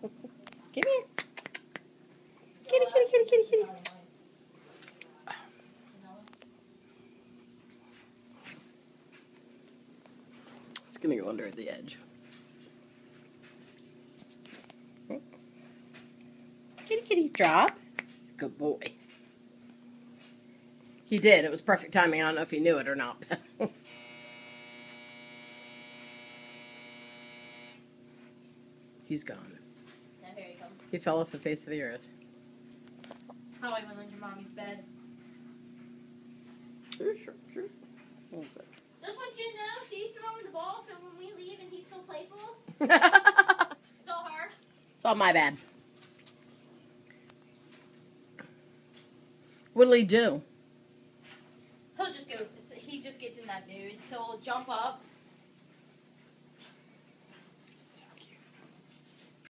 Come here. Kitty, kitty, kitty, kitty, kitty. It's gonna go under the edge. Kitty, kitty, drop. Good boy. He did. It was perfect timing. I don't know if he knew it or not. He's gone. Now here he fell off the face of the earth. How I went under mommy's bed. Sure, sure, sure. What was Just want you to know, she's throwing the ball, so when we leave and he's still playful, it's all her. it's all my bad. What'll he do? He'll just go. He just gets in that mood. He'll jump up,